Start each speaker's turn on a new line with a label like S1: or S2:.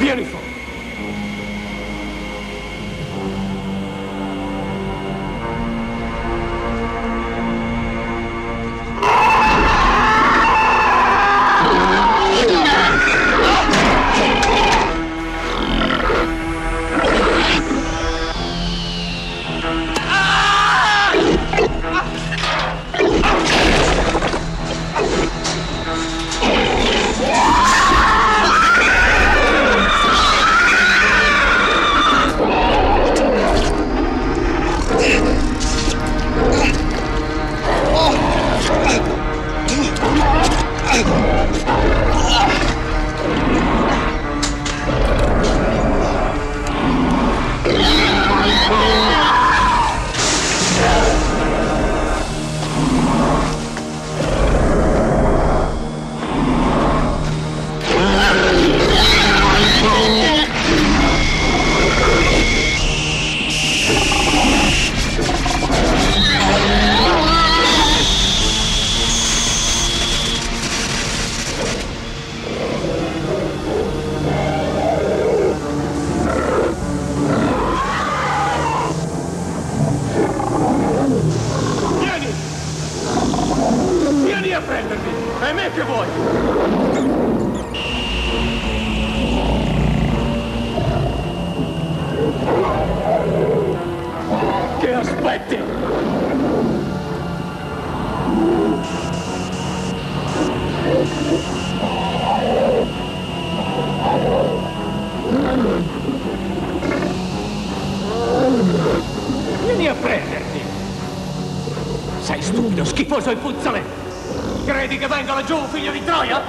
S1: Vieni Vieni a prendermi! È me che vuoi! Che aspetti? Vieni a prenderti! Sei stupido, schifoso e puzzale! Credi che venga laggiù, figlio di Troia?